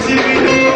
TV.